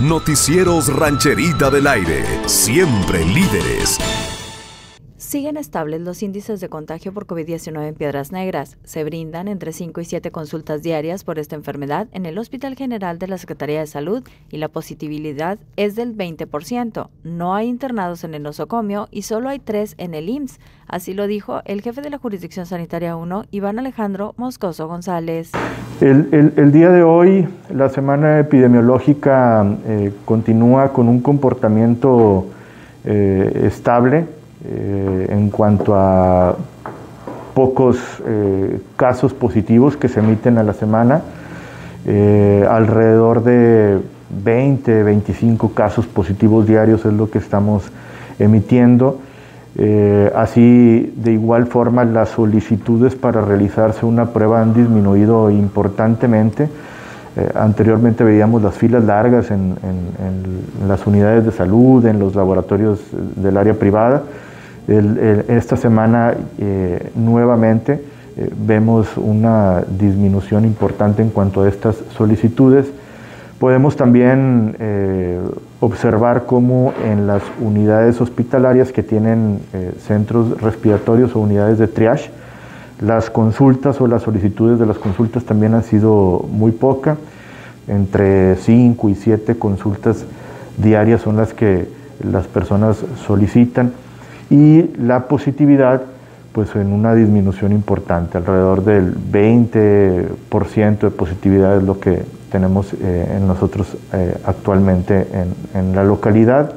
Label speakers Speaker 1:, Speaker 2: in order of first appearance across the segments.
Speaker 1: Noticieros Rancherita del Aire, siempre líderes.
Speaker 2: Siguen estables los índices de contagio por COVID-19 en Piedras Negras. Se brindan entre 5 y 7 consultas diarias por esta enfermedad en el Hospital General de la Secretaría de Salud y la positividad es del 20%. No hay internados en el nosocomio y solo hay 3 en el IMSS. Así lo dijo el jefe de la Jurisdicción Sanitaria 1, Iván Alejandro Moscoso González.
Speaker 3: El, día de hoy, la semana epidemiológica eh, continúa con un comportamiento eh, estable eh, en cuanto a pocos eh, casos positivos que se emiten a la semana, eh, alrededor de 20, 25 casos positivos diarios es lo que estamos emitiendo. así, de igual forma, las solicitudes para realizarse una prueba han disminuido importantemente. Anteriormente veíamos las filas largas en, las unidades de salud, en los laboratorios del área privada esta semana eh, nuevamente eh, vemos una disminución importante en cuanto a estas solicitudes. Podemos también eh, observar cómo en las unidades hospitalarias que tienen centros respiratorios o unidades de triage, las consultas o las solicitudes de las consultas también han sido muy poca. Entre 5 y 7 consultas diarias son las que las personas solicitan y la positividad pues en una disminución importante, alrededor del 20% de positividad es lo que tenemos eh, en nosotros eh, actualmente en, la localidad.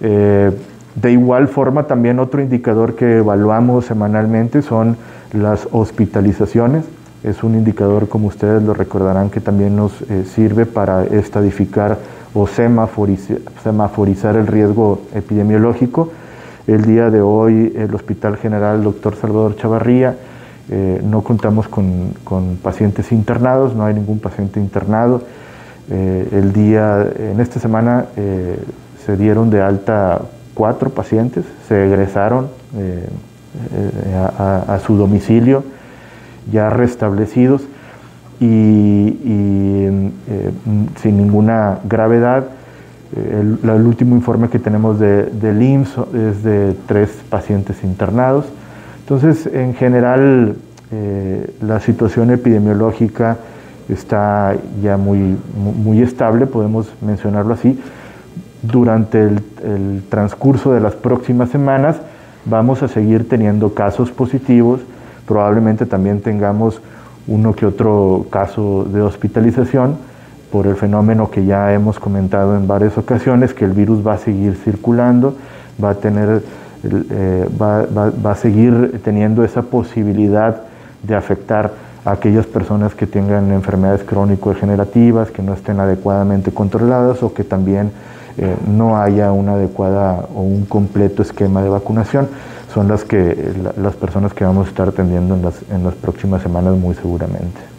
Speaker 3: Eh, de igual forma, también otro indicador que evaluamos semanalmente son las hospitalizaciones. Es un indicador, como ustedes lo recordarán, que también nos sirve para estadificar o semaforizar el riesgo epidemiológico. El día de hoy el Hospital General Dr. Salvador Chavarría eh, no contamos con, pacientes internados, no hay ningún paciente internado. Eh, el día, en esta semana eh, se dieron de alta cuatro pacientes, se egresaron a, su domicilio ya restablecidos y sin ninguna gravedad. El, último informe que tenemos de, del IMSS es de tres pacientes internados. Entonces, en general, eh, la situación epidemiológica está ya muy, muy estable, podemos mencionarlo así. Durante el, el, transcurso de las próximas semanas vamos a seguir teniendo casos positivos, probablemente también tengamos uno que otro caso de hospitalización, por el fenómeno que ya hemos comentado en varias ocasiones, que el virus va a seguir circulando, va a, tener, eh, va, a seguir teniendo esa posibilidad de afectar a aquellas personas que tengan enfermedades crónico-degenerativas, que no estén adecuadamente controladas o que también eh, no haya una adecuada o un completo esquema de vacunación. Son las, que, las personas que vamos a estar atendiendo en las, en las próximas semanas muy seguramente.